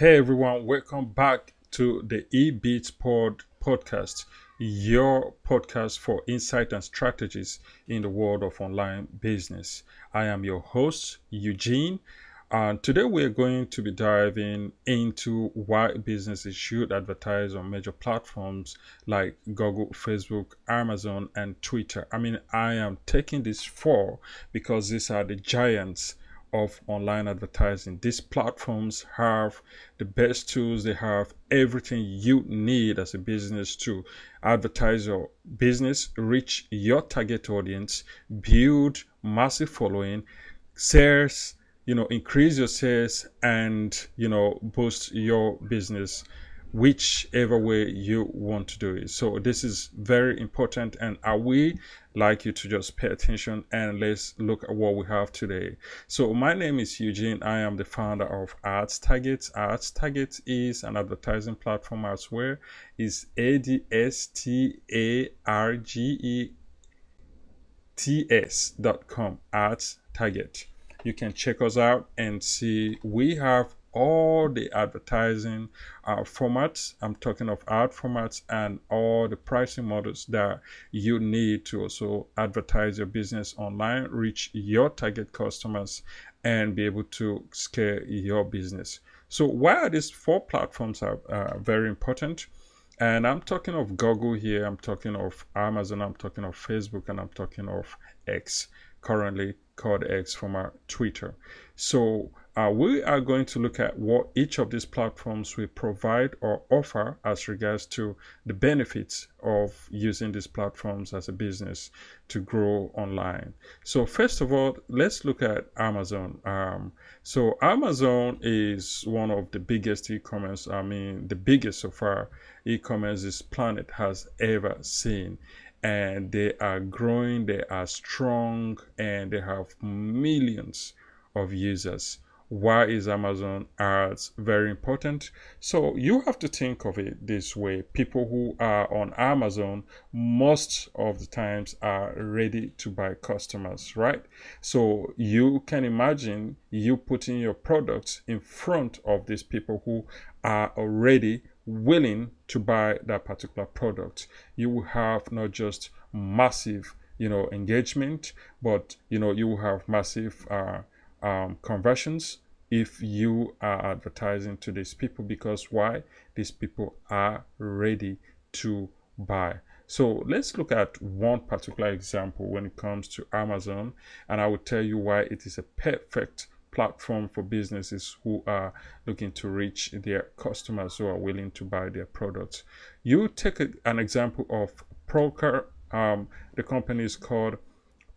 Hey everyone, welcome back to the eBiz Pod podcast, your podcast for insight and strategies in the world of online business. I am your host, Eugene, and today we're going to be diving into why businesses should advertise on major platforms like Google, Facebook, Amazon, and Twitter. I mean, I am taking this four because these are the giants of online advertising. These platforms have the best tools, they have everything you need as a business to advertise your business, reach your target audience, build massive following, sales, you know, increase your sales and, you know, boost your business whichever way you want to do it. So this is very important and I will like you to just pay attention and let's look at what we have today. So my name is Eugene. I am the founder of Ads Target. Ads Target is an advertising platform as well. Is A D S T A R G E T S dot com. Ads Target. You can check us out and see we have all the advertising uh, formats. I'm talking of ad formats and all the pricing models that you need to also advertise your business online, reach your target customers, and be able to scale your business. So, why these four platforms are uh, very important? And I'm talking of Google here, I'm talking of Amazon, I'm talking of Facebook, and I'm talking of X, currently called X from our Twitter. So uh, we are going to look at what each of these platforms will provide or offer as regards to the benefits of using these platforms as a business to grow online. So first of all, let's look at Amazon. Um, so Amazon is one of the biggest e-commerce, I mean, the biggest so far e-commerce this planet has ever seen and they are growing, they are strong, and they have millions of users. Why is Amazon ads very important? So you have to think of it this way. People who are on Amazon most of the times are ready to buy customers, right? So you can imagine you putting your products in front of these people who are already willing to buy that particular product. You will have not just massive, you know, engagement, but you know, you will have massive uh, um, conversions if you are advertising to these people because why? These people are ready to buy. So let's look at one particular example when it comes to amazon and i will tell you why it is a perfect platform for businesses who are looking to reach their customers who are willing to buy their products. You take a, an example of procter um, the company is called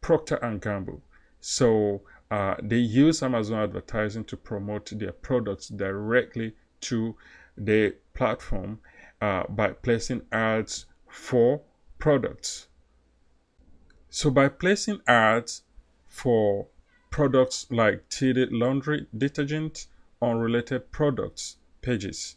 procter and gamble. So uh, they use Amazon advertising to promote their products directly to the platform uh, by placing ads for products. So by placing ads for products like Tide laundry detergent on related products pages,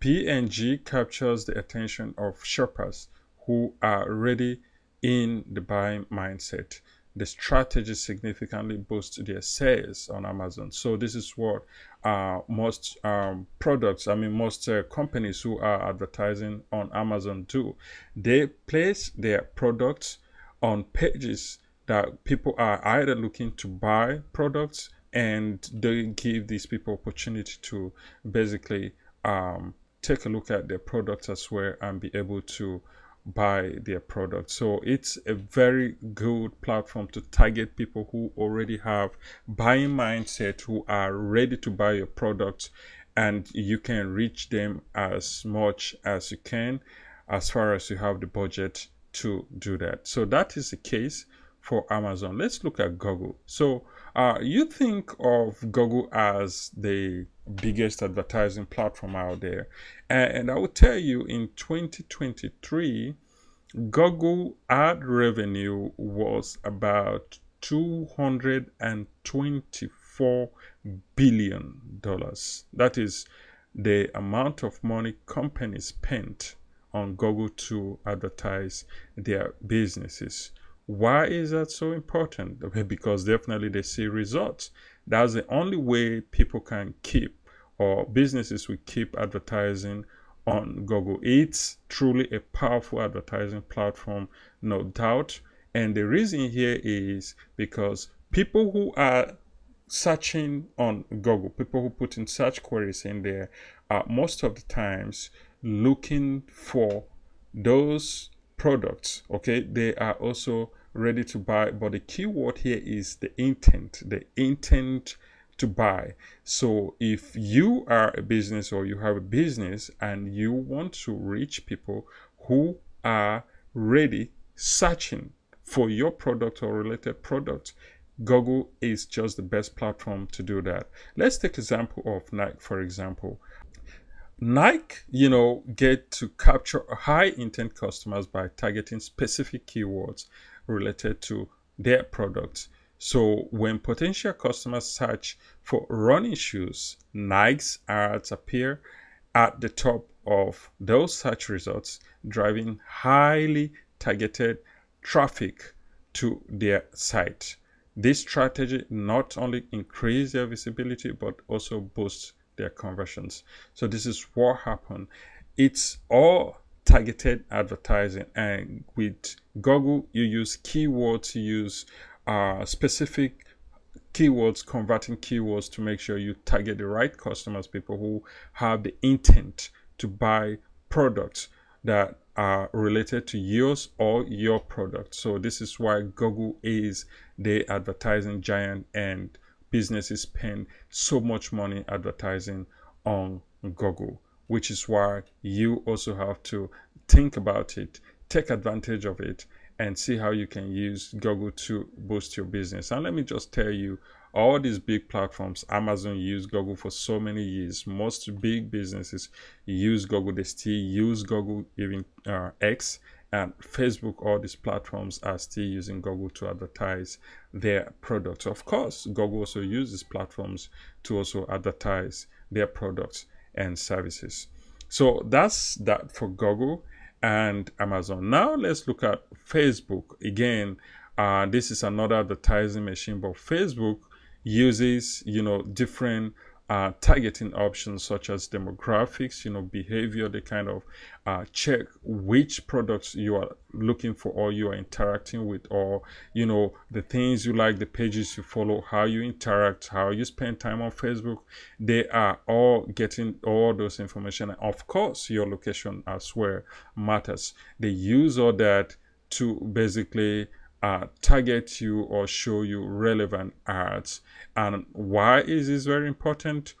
P&G captures the attention of shoppers who are ready in the buying mindset the strategy significantly boosts their sales on Amazon. So this is what uh, most um, products, I mean, most uh, companies who are advertising on Amazon do. They place their products on pages that people are either looking to buy products and they give these people opportunity to basically um, take a look at their products as well and be able to buy their product. So it's a very good platform to target people who already have buying mindset, who are ready to buy your product, and you can reach them as much as you can as far as you have the budget to do that. So that is the case for Amazon. Let's look at Google. So uh, you think of Google as the biggest advertising platform out there. And, and I will tell you in 2023, Google ad revenue was about 224 billion dollars. That is the amount of money companies spent on Google to advertise their businesses. Why is that so important? Because definitely they see results. That's the only way people can keep or businesses will keep advertising on Google. It's truly a powerful advertising platform, no doubt. And the reason here is because people who are searching on Google, people who put in search queries in there, are most of the times looking for those products. Okay, they are also ready to buy, but the keyword here is the intent, the intent to buy. So if you are a business or you have a business and you want to reach people who are ready searching for your product or related product, Google is just the best platform to do that. Let's take example of Nike, for example. Nike, you know, get to capture high intent customers by targeting specific keywords related to their products. So when potential customers search for running shoes, Nike's ads appear at the top of those search results, driving highly targeted traffic to their site. This strategy not only increases their visibility but also boosts their conversions. So this is what happened. It's all targeted advertising, and with Google, you use keywords, you use uh, specific keywords, converting keywords to make sure you target the right customers, people who have the intent to buy products that are related to yours or your product. So this is why Google is the advertising giant and businesses spend so much money advertising on Google, which is why you also have to think about it, take advantage of it, and see how you can use Google to boost your business. And let me just tell you all these big platforms amazon used google for so many years most big businesses use google they still use google even uh, x and facebook all these platforms are still using google to advertise their products. Of course google also uses platforms to also advertise their products and services. So that's that for google and amazon. Now let's look at facebook. Again uh, this is another advertising machine but facebook uses you know different uh, targeting options such as demographics, you know, behavior, they kind of uh, check which products you are looking for or you are interacting with, or, you know, the things you like, the pages you follow, how you interact, how you spend time on Facebook. They are all getting all those information. And of course, your location as well matters. They use all that to basically uh, target you or show you relevant ads. And why is this very important?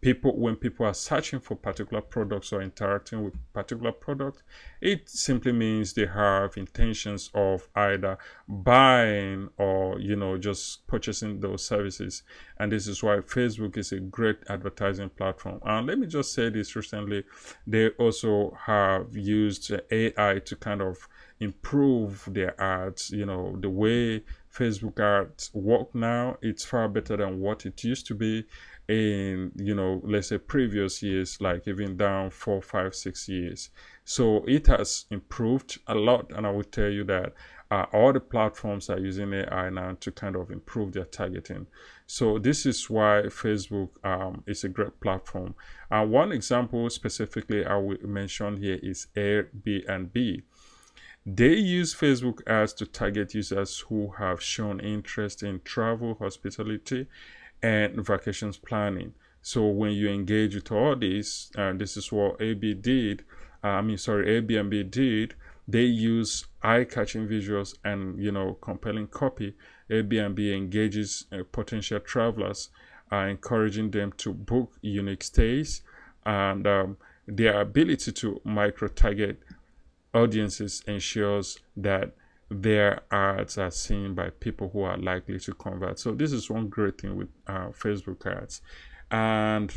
People, when people are searching for particular products or interacting with particular product, it simply means they have intentions of either buying or you know just purchasing those services. And this is why Facebook is a great advertising platform. And let me just say this: recently, they also have used AI to kind of improve their ads. You know, the way Facebook ads work now, it's far better than what it used to be in, you know, let's say previous years, like even down four, five, six years. So it has improved a lot. And I will tell you that uh, all the platforms are using AI now to kind of improve their targeting. So this is why Facebook um, is a great platform. Uh, one example specifically I will mention here is Airbnb. They use Facebook ads to target users who have shown interest in travel, hospitality, and vacations planning. So when you engage with all this, uh, this is what AB did. Uh, I mean, sorry, Airbnb did. They use eye-catching visuals and you know compelling copy. Airbnb engages uh, potential travelers, uh, encouraging them to book unique stays, and um, their ability to micro-target audiences ensures that their ads are seen by people who are likely to convert. So this is one great thing with uh, Facebook ads, and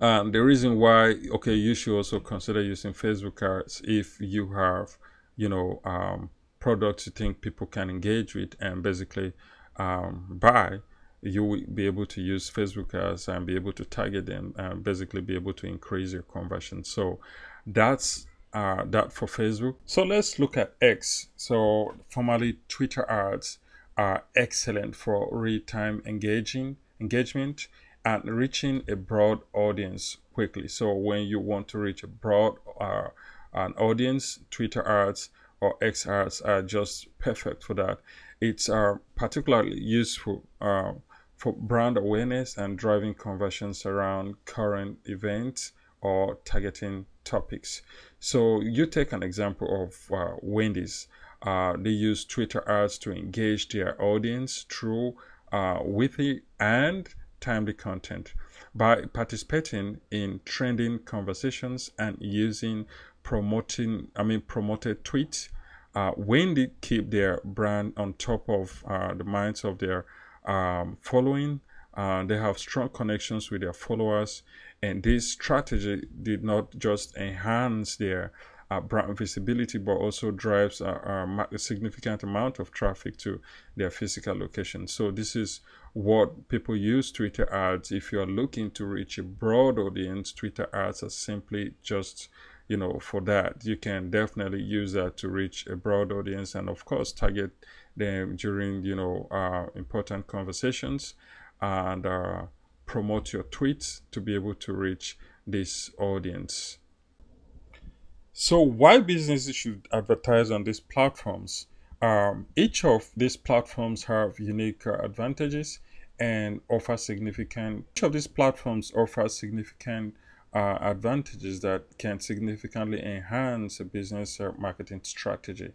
um, the reason why okay you should also consider using Facebook ads if you have you know um, products you think people can engage with and basically um, buy. You will be able to use Facebook ads and be able to target them and basically be able to increase your conversion. So that's uh, that for Facebook. So let's look at X. So formerly Twitter ads are excellent for real-time engaging engagement and reaching a broad audience quickly. So when you want to reach a broad uh, an audience, Twitter ads or X ads are just perfect for that. It's uh, particularly useful uh, for brand awareness and driving conversions around current events or targeting topics. So you take an example of uh, Wendy's. Uh, they use Twitter ads to engage their audience through uh, witty and timely content by participating in trending conversations and using promoting i mean promoted tweets uh, when they keep their brand on top of uh, the minds of their um, following uh, they have strong connections with their followers and this strategy did not just enhance their uh, brand visibility, but also drives a, a, significant amount of traffic to their physical location. So this is what people use Twitter ads. If you are looking to reach a broad audience, Twitter ads are simply just you know for that you can definitely use that to reach a broad audience and of course target them during you know uh, important conversations and uh, promote your tweets to be able to reach this audience so, why businesses should advertise on these platforms? Um, each of these platforms have unique uh, advantages and offer significant. Each of these platforms offers significant uh, advantages that can significantly enhance a business uh, marketing strategy.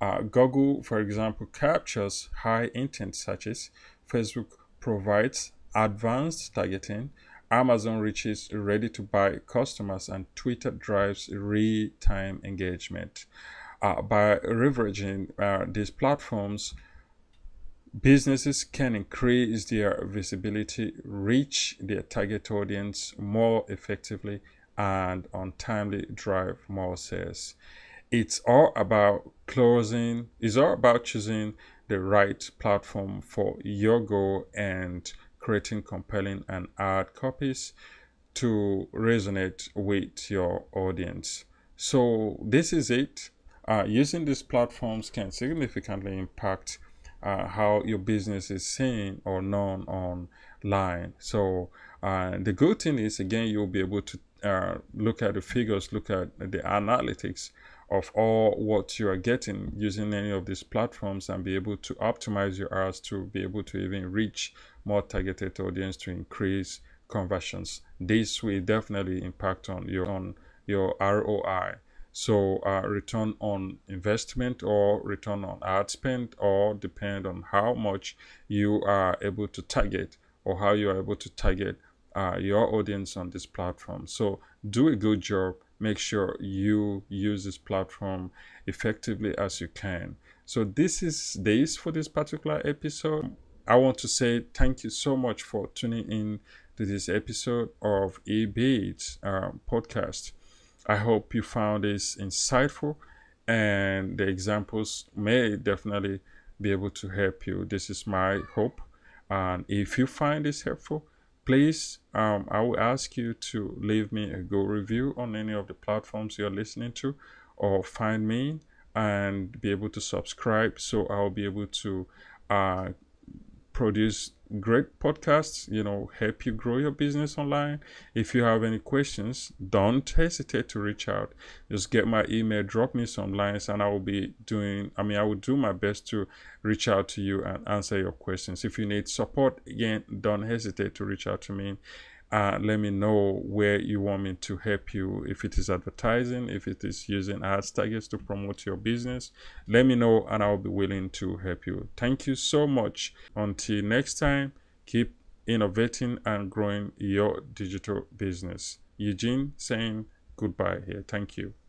Uh, Google, for example, captures high intent searches. Facebook provides advanced targeting Amazon reaches ready to buy customers, and Twitter drives real time engagement. Uh, by leveraging uh, these platforms, businesses can increase their visibility, reach their target audience more effectively, and on timely drive more sales. It's all about closing, it's all about choosing the right platform for your goal and creating compelling and ad copies to resonate with your audience. So, this is it. Uh, using these platforms can significantly impact uh, how your business is seen or known online. So, uh, the good thing is, again, you'll be able to uh, look at the figures, look at the analytics of all what you are getting using any of these platforms and be able to optimize your ads to be able to even reach more targeted audience to increase conversions. This will definitely impact on your on your ROI. So uh, return on investment or return on ad spend or depend on how much you are able to target or how you are able to target uh, your audience on this platform. So do a good job. Make sure you use this platform effectively as you can. So this is this for this particular episode. I want to say thank you so much for tuning in to this episode of eBiz uh, podcast. I hope you found this insightful and the examples may definitely be able to help you. This is my hope. And if you find this helpful, please, um, I will ask you to leave me a good review on any of the platforms you're listening to or find me and be able to subscribe so I'll be able to uh, produce great podcasts, you know, help you grow your business online. If you have any questions, don't hesitate to reach out. Just get my email, drop me some lines, and I will be doing, I mean, I will do my best to reach out to you and answer your questions. If you need support, again, don't hesitate to reach out to me uh, let me know where you want me to help you. If it is advertising, if it is using ads targets to promote your business, let me know and I'll be willing to help you. Thank you so much. Until next time, keep innovating and growing your digital business. Eugene saying goodbye here. Thank you.